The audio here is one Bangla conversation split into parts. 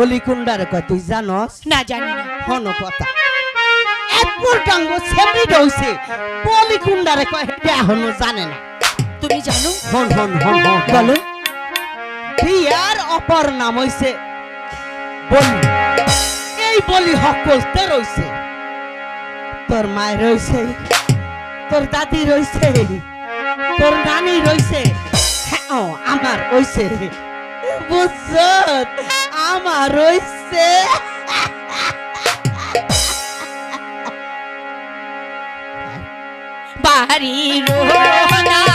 বলি কুন্ডারে কয় তুই জানস? না জানি না। হন কথা। একবার ডাঙ্গ সেমনি দইছে বলি কুন্ডারে কয় এটা এখনও জানে না। তুমি জানো? হন হন হন হন। বলো। বিয়ার অপর নাম হইছে বলি। এই বলি হকলতে রইছে তোর মায় রইছে তোর দাদি রইছে তোর নানি রইছে হ্যাঁ, ও, আমার রইছে বুঝছ আমার রইছে বাড়ি রোনা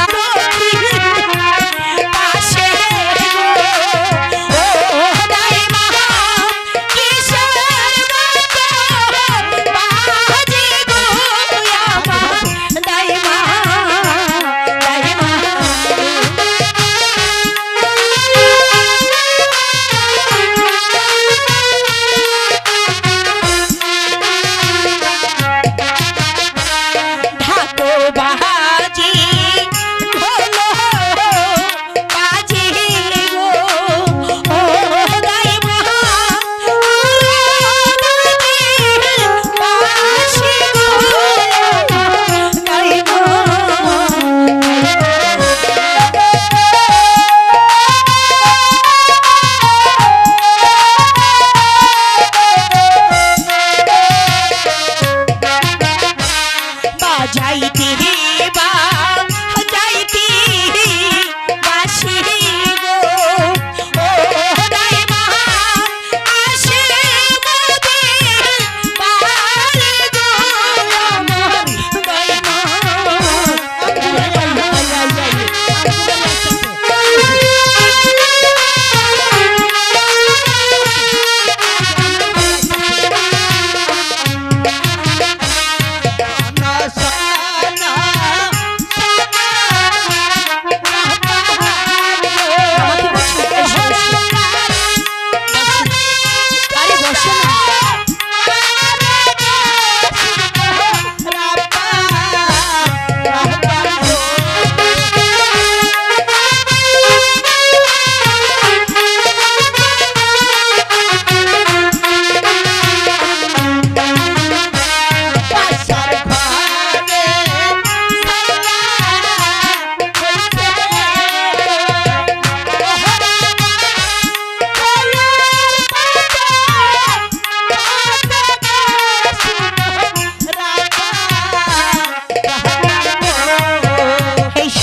Chaito.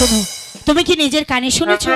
শোনো তুমি কি নিজের কানে শুনেছো?